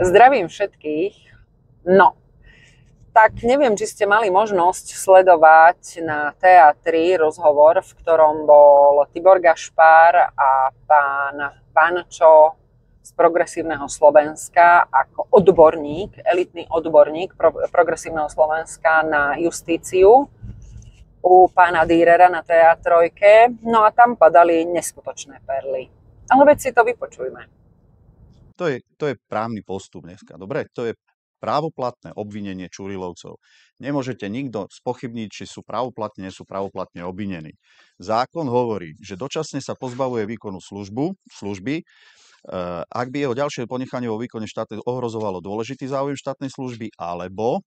Zdravím všetkých. No, tak neviem, či ste mali možnosť sledovať na teatri rozhovor, v ktorom bol Tibor Gašpár a pán Pančo z Progresívneho Slovenska ako odborník, elitný odborník pro, Progresívneho Slovenska na justíciu u pána Dýrera na teatrojke. No a tam padali neskutočné perly. Ale veď si to vypočujme. To je, to je právny postup dneska. Dobre, to je právoplatné obvinenie Čurilovcov. Nemôžete nikto spochybniť, či sú právoplatne, nie sú právoplatne obvinení. Zákon hovorí, že dočasne sa pozbavuje výkonu službu, služby, eh, ak by jeho ďalšie ponechanie vo výkone štátnej ohrozovalo dôležitý záujem štátnej služby, alebo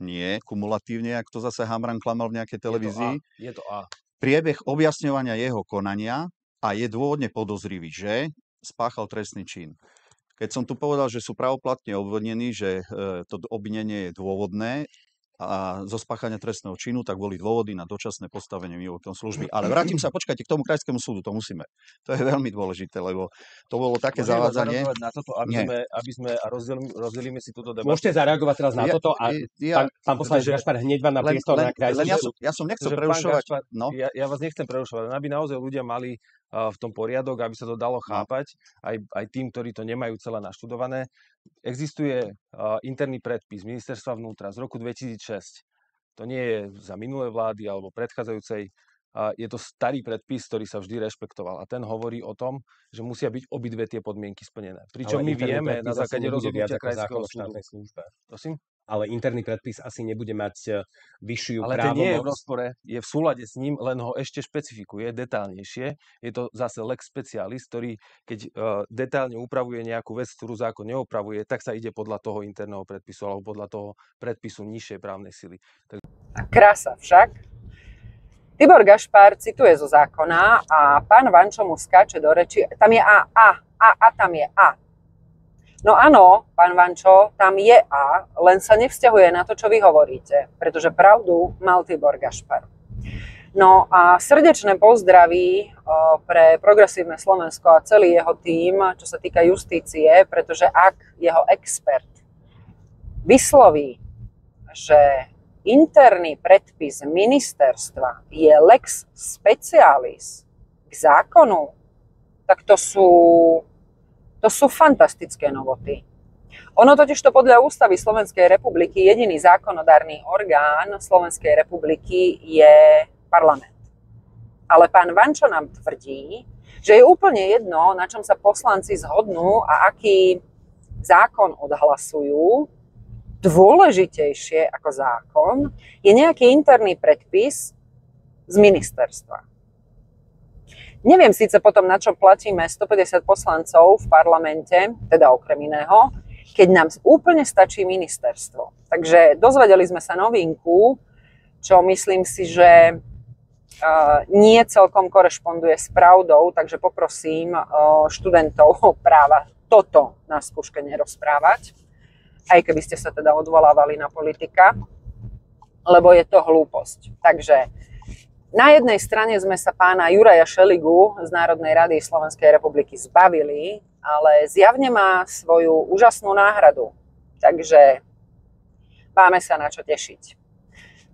nie, kumulatívne, ak to zase Hamran klamal v nejakej televízii. Je to A. Je to A. Priebeh objasňovania jeho konania a je dôvodne podozrivý, že spáchal trestný čin. Keď som tu povedal, že sú pravoplatne obvinení, že e, to obvinenie je dôvodné a zo spáchania trestného činu, tak boli dôvody na dočasné postavenie mimo služby. Ale vrátim sa, počkajte, k tomu krajskému súdu, to musíme. To je veľmi dôležité, lebo to bolo také Môžeme zavádzanie. na toto, aby Nie. sme, aby sme a rozdelíme, rozdelíme si túto debatu. Môžete zareagovať teraz na Ja- toto a ja- pán, pán poslanec Gašpar hneď vám na priestor len, na krajský ja, ja som nechcel prerušovať. Gašpar, No, ja, ja vás nechcem prerušovať, aby naozaj ľudia mali v tom poriadok, aby sa to dalo chápať, aj, aj tým, ktorí to nemajú celé naštudované. Existuje interný predpis ministerstva vnútra z roku 2006. To nie je za minulé vlády alebo predchádzajúcej. Je to starý predpis, ktorý sa vždy rešpektoval. A ten hovorí o tom, že musia byť obidve tie podmienky splnené. Pričom Ale my vieme na základe rozhodnutia krajského súdu. Prosím? Ale interný predpis asi nebude mať e, vyššiu Ale ten nie je v právomoc. rozpore, je v súlade s ním, len ho ešte špecifikuje detálnejšie. Je to zase lex specialis, ktorý keď uh, detálne upravuje nejakú vec, ktorú zákon neopravuje, tak sa ide podľa toho interného predpisu alebo podľa toho predpisu nižšej právnej sily. A krása však. Tibor Gašpár cituje zo zákona a pán Vančo mu skáče do reči. Tam je A, A, A, A tam je A. No áno, pán Vančo, tam je A, len sa nevzťahuje na to, čo vy hovoríte, pretože pravdu mal Tibor Gašpar. No a srdečné pozdraví pre Progresívne Slovensko a celý jeho tím, čo sa týka justície, pretože ak jeho expert vysloví, že interný predpis ministerstva je lex specialis k zákonu, tak to sú, to sú fantastické novoty. Ono totiž to podľa ústavy Slovenskej republiky jediný zákonodárny orgán Slovenskej republiky je parlament. Ale pán Vančo nám tvrdí, že je úplne jedno, na čom sa poslanci zhodnú a aký zákon odhlasujú, dôležitejšie ako zákon je nejaký interný predpis z ministerstva. Neviem síce potom, na čo platíme 150 poslancov v parlamente, teda okrem iného, keď nám úplne stačí ministerstvo. Takže dozvedeli sme sa novinku, čo myslím si, že nie celkom korešponduje s pravdou, takže poprosím študentov práva toto na skúške nerozprávať aj keby ste sa teda odvolávali na politika, lebo je to hlúposť. Takže na jednej strane sme sa pána Juraja Šeligu z Národnej rady Slovenskej republiky zbavili, ale zjavne má svoju úžasnú náhradu. Takže máme sa na čo tešiť.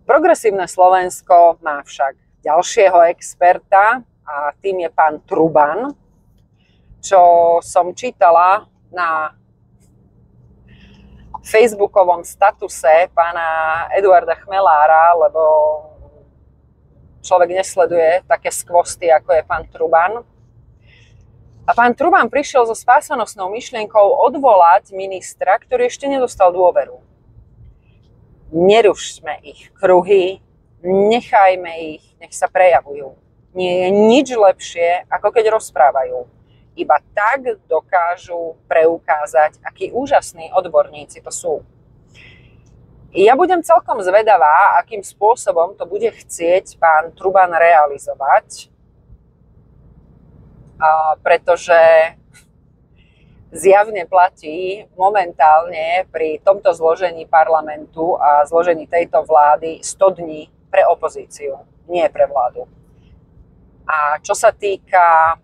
Progresívne Slovensko má však ďalšieho experta a tým je pán Truban, čo som čítala na facebookovom statuse pána Eduarda Chmelára, lebo človek nesleduje také skvosty, ako je pán Truban. A pán Truban prišiel so spásonosnou myšlienkou odvolať ministra, ktorý ešte nedostal dôveru. Nerušme ich kruhy, nechajme ich, nech sa prejavujú. Nie je nič lepšie, ako keď rozprávajú iba tak dokážu preukázať, akí úžasní odborníci to sú. Ja budem celkom zvedavá, akým spôsobom to bude chcieť pán Truban realizovať, pretože zjavne platí momentálne pri tomto zložení parlamentu a zložení tejto vlády 100 dní pre opozíciu, nie pre vládu. A čo sa týka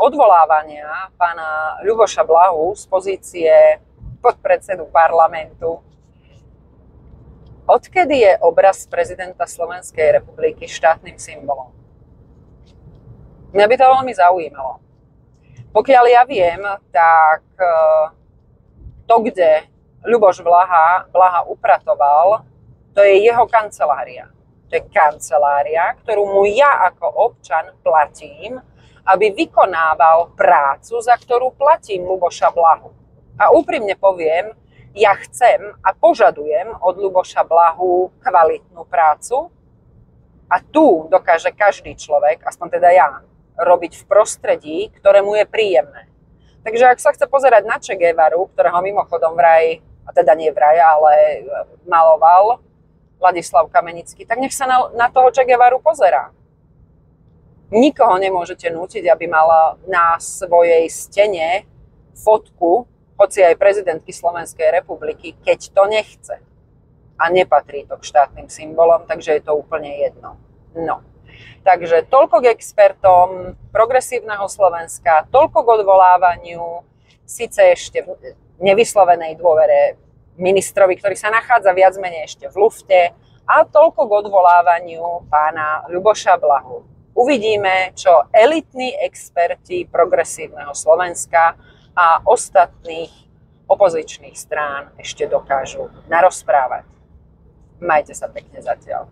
odvolávania pána Ľuboša Blahu z pozície podpredsedu parlamentu. Odkedy je obraz prezidenta Slovenskej republiky štátnym symbolom? Mňa by to veľmi zaujímalo. Pokiaľ ja viem, tak e, to, kde Ľuboš Blaha, Blaha upratoval, to je jeho kancelária. To je kancelária, ktorú mu ja ako občan platím, aby vykonával prácu, za ktorú platím Luboša Blahu. A úprimne poviem, ja chcem a požadujem od Luboša Blahu kvalitnú prácu a tu dokáže každý človek, aspoň teda ja, robiť v prostredí, ktoré mu je príjemné. Takže ak sa chce pozerať na Che Guevaru, ktorého mimochodom vraj, a teda nie vraj, ale e, maloval Ladislav Kamenický, tak nech sa na, na toho Che Guevaru pozerá. Nikoho nemôžete nútiť, aby mala na svojej stene fotku hoci aj prezidentky Slovenskej republiky, keď to nechce. A nepatrí to k štátnym symbolom, takže je to úplne jedno. No. Takže toľko k expertom progresívneho Slovenska, toľko k odvolávaniu, síce ešte v nevyslovenej dôvere ministrovi, ktorý sa nachádza viac menej ešte v lufte, a toľko k odvolávaniu pána Ľuboša Blahu. Uvidíme, čo elitní experti progresívneho Slovenska a ostatných opozičných strán ešte dokážu narozprávať. Majte sa pekne zatiaľ.